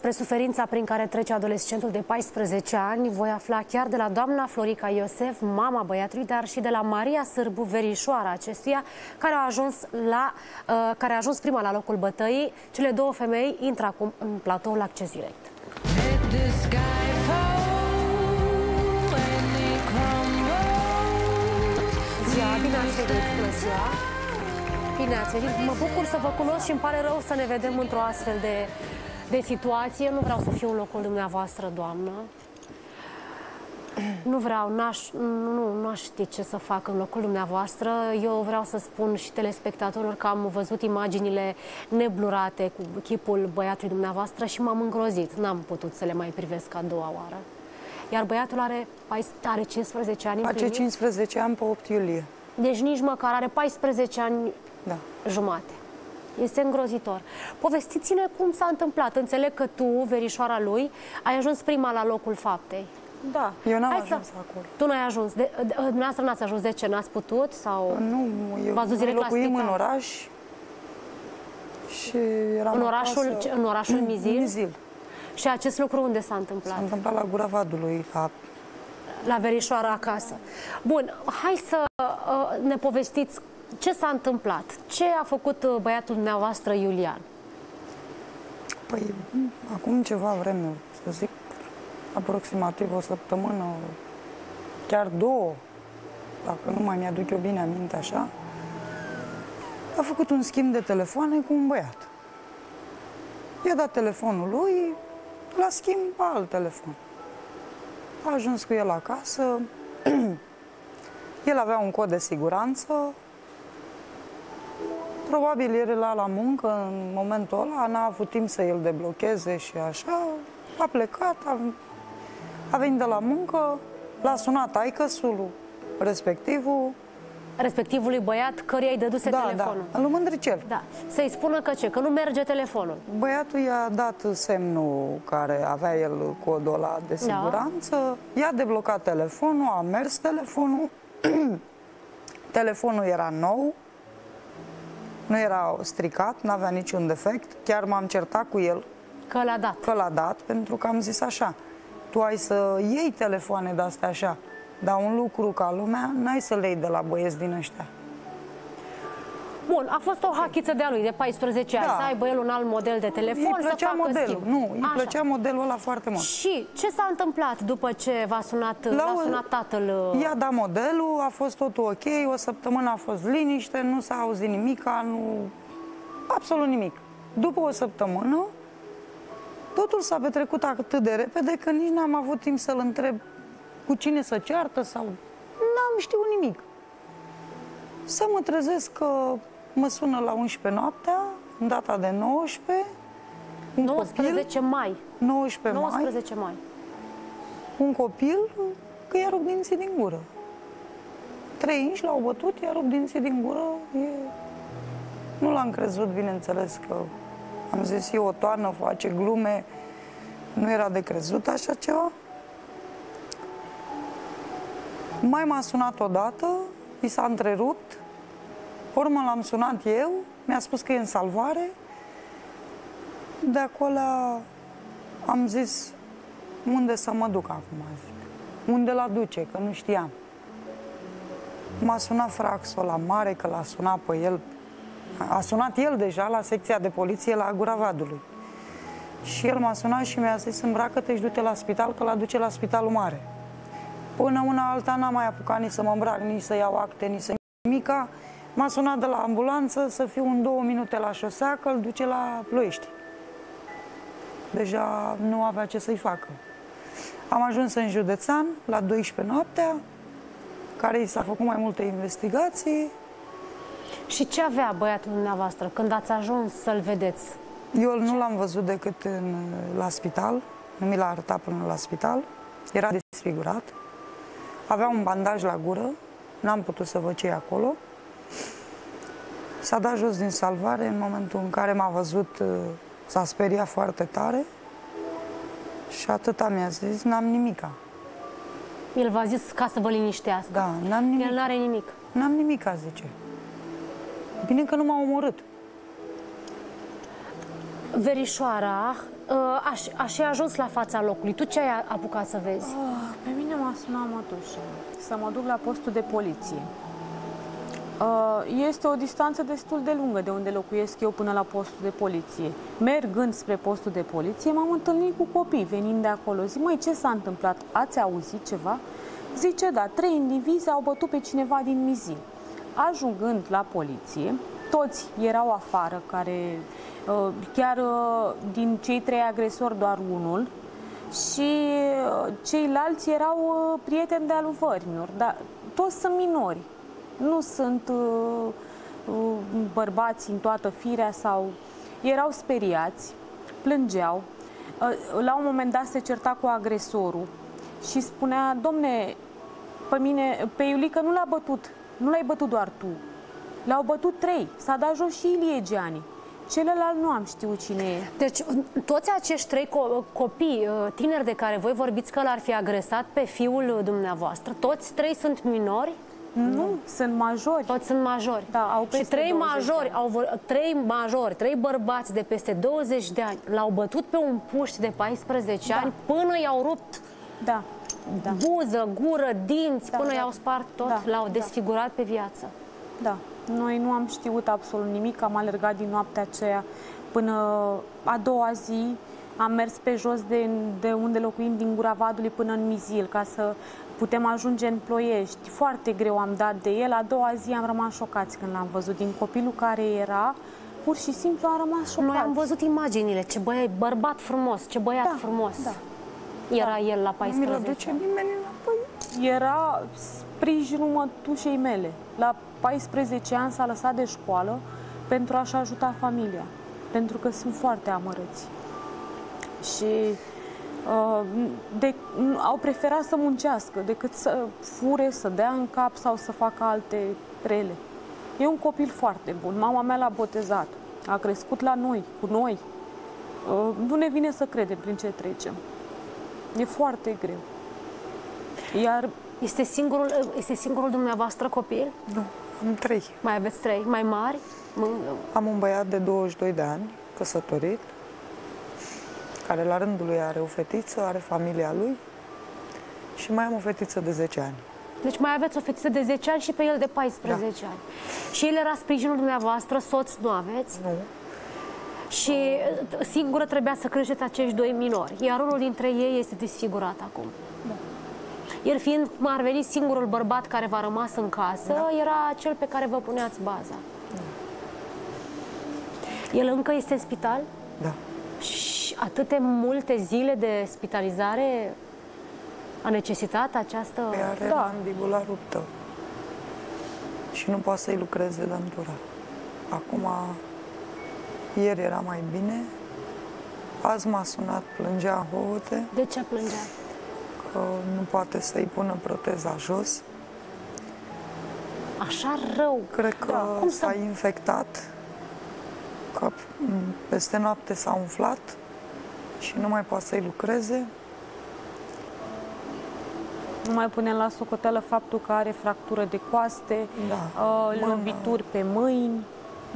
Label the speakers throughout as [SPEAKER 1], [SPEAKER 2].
[SPEAKER 1] despre suferința prin care trece adolescentul de 14 ani voi afla chiar de la doamna Florica Iosef, mama băiatului, dar și de la Maria Sârbu, verișoara acestuia, care a ajuns, la, uh, care a ajuns prima la locul bătăii. Cele două femei intră acum în platoul Acces Direct. Bine ați venit, bună ziua! Bine ați venit! Mă bucur să vă cunosc și îmi pare rău să ne vedem într-o astfel de, de situație. Nu vreau să fiu în locul dumneavoastră, doamnă. Nu vreau, n-aș, nu, nu aș ști ce să fac în locul dumneavoastră. Eu vreau să spun și telespectatorilor că am văzut imaginile neblurate cu chipul băiatului dumneavoastră și m-am îngrozit. N-am putut să le mai privesc a doua oară. Iar băiatul are, are 15 ani
[SPEAKER 2] Face 15 ani pe 8 iulie.
[SPEAKER 1] Deci nici măcar are 14 ani da. jumate. Este îngrozitor. Povestiți-ne cum s-a întâmplat. Înțeleg că tu, verișoara lui, ai ajuns prima la locul faptei.
[SPEAKER 2] Da. Eu n-am ajuns să... acolo.
[SPEAKER 1] Tu n-ai ajuns. De, de, dumneavoastră n-ați ajuns. De ce? N-ați putut? Sau...
[SPEAKER 2] Nu, eu noi locuim în oraș și eram
[SPEAKER 1] în orașul, acasă... în orașul Mizil?
[SPEAKER 2] Mizil.
[SPEAKER 1] Și acest lucru unde s-a întâmplat?
[SPEAKER 2] S-a întâmplat la Gura Vadului, la...
[SPEAKER 1] La verișoara acasă. Bun, hai să uh, ne povestiți ce s-a întâmplat. Ce a făcut uh, băiatul dumneavoastră, Iulian?
[SPEAKER 2] Păi, acum ceva vreme, să zic, aproximativ o săptămână, chiar două, dacă nu mai mi-aduc eu bine aminte așa, a făcut un schimb de telefoane cu un băiat. I-a dat telefonul lui, la schimb alt telefon. A ajuns cu el acasă, el avea un cod de siguranță, probabil era la muncă în momentul ăla, n-a avut timp să îl deblocheze și așa, a plecat, a, a venit de la muncă, l-a sunat aicăsul respectivul,
[SPEAKER 1] respectivului băiat căruia îi dăduse
[SPEAKER 2] da,
[SPEAKER 1] telefonul.
[SPEAKER 2] Da, lui Mândricel.
[SPEAKER 1] Da. Să-i spună că ce? Că nu merge telefonul.
[SPEAKER 2] Băiatul i-a dat semnul care avea el codul ăla de da. siguranță, da. i-a deblocat telefonul, a mers telefonul, telefonul era nou, nu era stricat, nu avea niciun defect, chiar m-am certat cu el.
[SPEAKER 1] Că l-a dat.
[SPEAKER 2] Că l-a dat, pentru că am zis așa, tu ai să iei telefoane de-astea așa, dar un lucru ca lumea, n-ai să le iei de la băieți din ăștia.
[SPEAKER 1] Bun, a fost o hachiță de-a lui de 14 ani, da. să aibă el un alt model de telefon, îi
[SPEAKER 2] plăcea
[SPEAKER 1] să facă
[SPEAKER 2] modelul.
[SPEAKER 1] schimb.
[SPEAKER 2] Nu, îi Așa. plăcea modelul ăla foarte mult.
[SPEAKER 1] Și ce s-a întâmplat după ce v-a sunat, la sunat tatăl?
[SPEAKER 2] I-a dat modelul, a fost totul ok, o săptămână a fost liniște, nu s-a auzit nimic, nu... absolut nimic. După o săptămână, totul s-a petrecut atât de repede că nici n-am avut timp să-l întreb cu cine să ceartă sau... N-am știut nimic. Să mă trezesc că mă sună la 11 noaptea, în data de 19,
[SPEAKER 1] un 19 copil, mai.
[SPEAKER 2] 19,
[SPEAKER 1] 19 mai. mai.
[SPEAKER 2] Un copil că i-a rupt dinții din gură. Trei inși l-au bătut, i-a rupt dinții din gură. E... Nu l-am crezut, bineînțeles, că am zis eu, o toană face glume, nu era de crezut așa ceva. Mai m-a sunat odată, i s-a întrerupt, urmă l-am sunat eu, mi-a spus că e în salvare, de acolo am zis unde să mă duc acum, zic. Unde l duce, că nu știam. M-a sunat Fraxul la mare, că l-a sunat pe el. A sunat el deja la secția de poliție la Gura Vadului. Și el m-a sunat și mi-a zis, îmbracă-te și du-te la spital, că l duce la spitalul mare. Până una alta n-am mai apucat nici să mă îmbrac, nici să iau acte, nici să nimica. M-a sunat de la ambulanță să fiu în două minute la șosea, că îl duce la Ploiești. Deja nu avea ce să-i facă. Am ajuns în județean la 12 noaptea, care i s-a făcut mai multe investigații.
[SPEAKER 1] Și ce avea băiatul dumneavoastră când ați ajuns să-l vedeți?
[SPEAKER 2] Eu nu l-am văzut decât în, la spital, nu mi l-a arătat până la spital, era desfigurat. Avea un bandaj la gură, n-am putut să văd ce e acolo. S-a dat jos din salvare în momentul în care m-a văzut, uh, s-a speriat foarte tare și atâta mi-a zis, n-am nimica.
[SPEAKER 1] El v-a zis ca să vă liniștească.
[SPEAKER 2] Da, n-am nimic.
[SPEAKER 1] El n-are nimic.
[SPEAKER 2] N-am nimic, zice. Bine că nu m-a omorât.
[SPEAKER 1] Verișoara, uh, aș, aș ajuns la fața locului. Tu ce ai apucat să vezi?
[SPEAKER 3] Ah, pe mine m-a sunat mătușa să mă duc la postul de poliție. Uh, este o distanță destul de lungă de unde locuiesc eu până la postul de poliție. Mergând spre postul de poliție, m-am întâlnit cu copii venind de acolo. Zic, măi, ce s-a întâmplat? Ați auzit ceva? Zice, da, trei indivizi au bătut pe cineva din mizil. Ajungând la poliție, toți erau afară, care uh, chiar uh, din cei trei agresori doar unul și ceilalți erau prieteni de alu vărmior, dar toți sunt minori nu sunt uh, uh, bărbați în toată firea sau erau speriați, plângeau. Uh, la un moment dat se certa cu agresorul și spunea, domne, pe mine, pe Iulică nu l-a bătut, nu l-ai bătut doar tu. L-au bătut trei, s-a dat jos și Ilie Giani. Celălalt nu am știut cine e.
[SPEAKER 1] Deci toți acești trei co copii uh, tineri de care voi vorbiți că l-ar fi agresat pe fiul dumneavoastră, toți trei sunt minori?
[SPEAKER 3] Nu, sunt majori.
[SPEAKER 1] Toți sunt majori.
[SPEAKER 3] Da, au
[SPEAKER 1] peste și trei majori, au, trei majori, trei bărbați de peste 20 de ani l-au bătut pe un puști de 14 da. ani până i-au rupt
[SPEAKER 3] da. Da.
[SPEAKER 1] buză, gură, dinți, da, până da. i-au spart tot, da. l-au da. desfigurat da. pe viață.
[SPEAKER 3] Da. Noi nu am știut absolut nimic, am alergat din noaptea aceea până a doua zi am mers pe jos de, de unde locuim, din Gura Vadului, până în Mizil, ca să putem ajunge în Ploiești. Foarte greu am dat de el. A doua zi am rămas șocați când l-am văzut. Din copilul care era, pur și simplu am rămas șocați.
[SPEAKER 1] Noi am văzut imaginile. Ce băiat, bărbat frumos, ce băiat
[SPEAKER 3] da,
[SPEAKER 1] frumos.
[SPEAKER 3] Da.
[SPEAKER 1] Era da. el la 14
[SPEAKER 2] Nu duce nimeni înapoi.
[SPEAKER 3] Era sprijinul mătușei mele. La 14 ani s-a lăsat de școală pentru a-și ajuta familia. Pentru că sunt foarte amărăți. Și Uh, de, au preferat să muncească decât să fure, să dea în cap sau să facă alte rele. E un copil foarte bun. Mama mea l-a botezat. A crescut la noi, cu noi. Uh, nu ne vine să credem prin ce trecem. E foarte greu.
[SPEAKER 1] Iar este singurul, este singurul dumneavoastră copil?
[SPEAKER 2] Nu, am trei.
[SPEAKER 1] Mai aveți trei? Mai mari?
[SPEAKER 2] Am un băiat de 22 de ani, căsătorit, care la rândul lui are o fetiță, are familia lui și mai am o fetiță de 10 ani.
[SPEAKER 1] Deci mai aveți o fetiță de 10 ani și pe el de 14 da. ani. Și el era sprijinul dumneavoastră, soț nu aveți?
[SPEAKER 2] Nu.
[SPEAKER 1] Și uh, singură trebuia să creșteți acești doi minori, iar unul dintre ei este disfigurat acum. Da. El fiind, cum ar veni, singurul bărbat care v-a rămas în casă, da. era cel pe care vă puneați baza. Da. El încă este în spital?
[SPEAKER 2] Da.
[SPEAKER 1] Și atâte multe zile de spitalizare a necesitat această...
[SPEAKER 2] Pe are da. mandibula ruptă și nu poate să-i lucreze dantura. Acum, ieri era mai bine, azi m-a sunat, plângea hote.
[SPEAKER 1] De ce plângea?
[SPEAKER 2] Că nu poate să-i pună proteza jos.
[SPEAKER 1] Așa rău?
[SPEAKER 2] Cred că da. s-a să... infectat, că peste noapte s-a umflat și nu mai poate să-i lucreze.
[SPEAKER 3] Nu mai punem la socoteală faptul că are fractură de coaste, da. uh, lovituri pe mâini,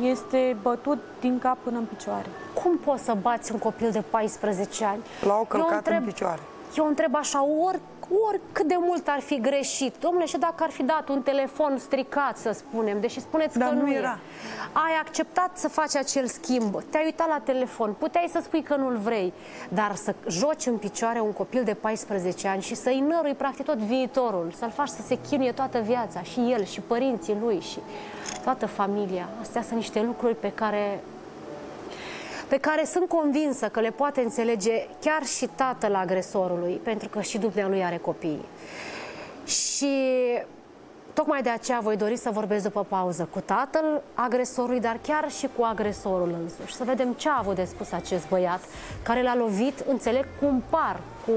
[SPEAKER 3] este bătut din cap până în picioare.
[SPEAKER 1] Cum poți să bați un copil de 14 ani?
[SPEAKER 2] L-au călcat întreb, în picioare.
[SPEAKER 1] Eu întreb așa, ori oricât de mult ar fi greșit, domnule, și dacă ar fi dat un telefon stricat, să spunem, deși spuneți
[SPEAKER 2] Dar
[SPEAKER 1] că
[SPEAKER 2] nu,
[SPEAKER 1] nu
[SPEAKER 2] era.
[SPEAKER 1] E. Ai acceptat să faci acel schimb, te-ai uitat la telefon, puteai să spui că nu-l vrei, dar să joci în picioare un copil de 14 ani și să-i nărui practic tot viitorul, să-l faci să se chinuie toată viața, și el, și părinții lui, și toată familia. Astea sunt niște lucruri pe care pe care sunt convinsă că le poate înțelege chiar și tatăl agresorului, pentru că și dumnealui are copii. Și tocmai de aceea voi dori să vorbesc după pauză cu tatăl agresorului, dar chiar și cu agresorul însuși. Să vedem ce a avut de spus acest băiat care l-a lovit, înțeleg, cu un par, cu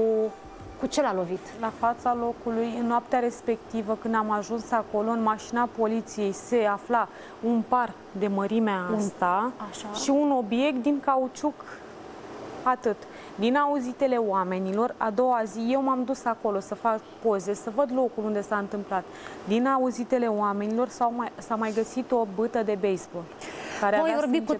[SPEAKER 1] cu ce l-a lovit?
[SPEAKER 3] La fața locului, în noaptea respectivă, când am ajuns acolo, în mașina poliției se afla un par de mărimea asta Așa. și un obiect din cauciuc atât. Din auzitele oamenilor, a doua zi eu m-am dus acolo să fac poze, să văd locul unde s-a întâmplat. Din auzitele oamenilor s-a mai, mai găsit o bâtă de baseball.
[SPEAKER 1] Care Voi vorbi cu